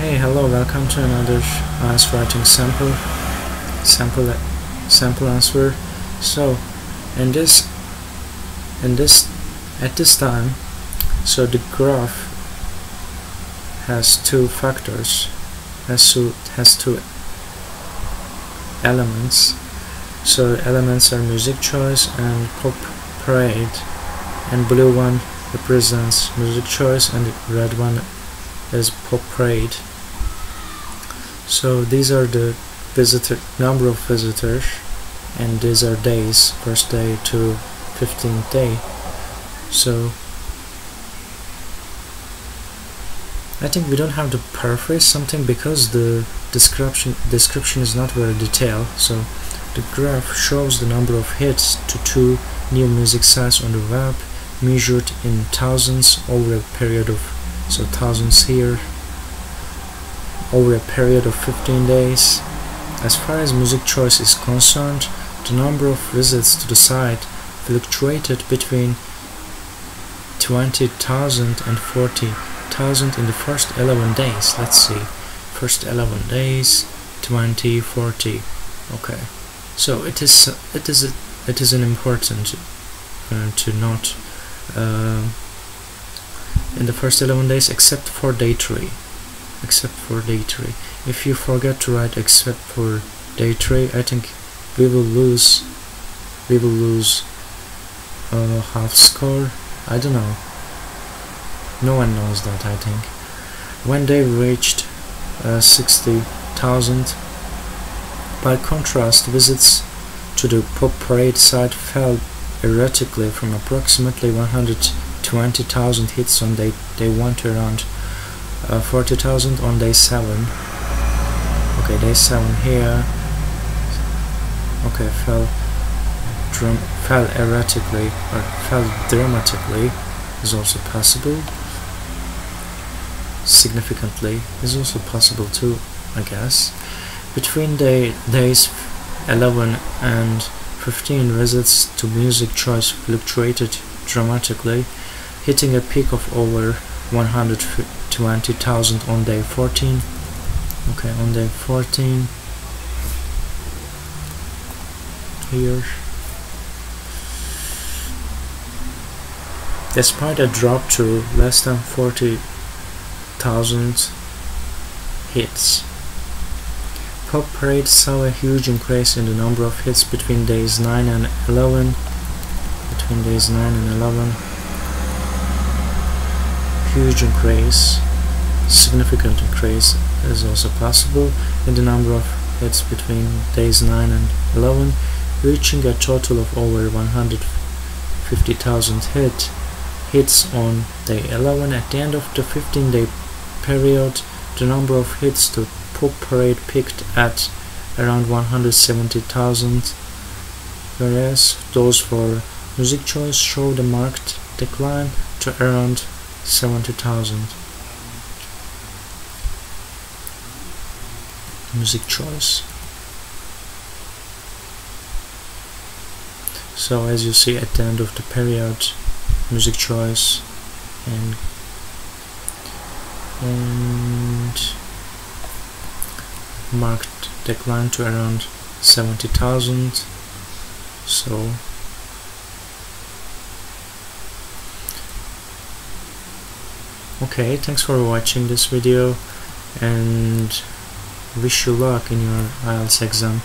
Hey, hello, welcome to another IELTS uh, writing sample, sample, sample answer. So, in this, in this, at this time, so the graph has two factors, has two, has two elements. So elements are music choice and pop parade, and blue one represents music choice and red one is pop parade so these are the visitor number of visitors and these are days first day to 15th day. So I think we don't have to paraphrase something because the description description is not very detailed. So the graph shows the number of hits to two new music sites on the web measured in thousands over a period of so thousands here over a period of 15 days. As far as music choice is concerned, the number of visits to the site fluctuated between 20,000 and 40,000 in the first 11 days. Let's see. First 11 days, 20, 40. Okay. So it is it is it is an important uh, to not uh, in the first 11 days except for day 3 except for day 3 if you forget to write except for day 3 I think we will lose we will lose a half score. I don't know. No one knows that I think. When they reached uh, 60,000 by contrast visits to the pop parade site fell erratically from approximately 120,000 hits on day, day 1 to around uh, 40,000 on day 7 okay day 7 here. Okay fell drum fell erratically or fell dramatically is also possible. Significantly is also possible too I guess. Between day days 11 and 15 visits to music choice fluctuated dramatically hitting a peak of over 120,000 on day 14 okay on day 14 here. Despite a drop to less than 40,000 hits Pop Parade saw a huge increase in the number of hits between days 9 and 11 between days 9 and 11 huge increase, significant increase is also possible in the number of hits between days 9 and 11, reaching a total of over 150,000 hit, hits on day 11. At the end of the 15-day period, the number of hits to Pop Parade peaked at around 170,000, whereas those for Music Choice showed a marked decline to around 70,000 music choice. So as you see at the end of the period music choice and and marked decline to around 70,000 so okay thanks for watching this video and wish you luck in your IELTS exam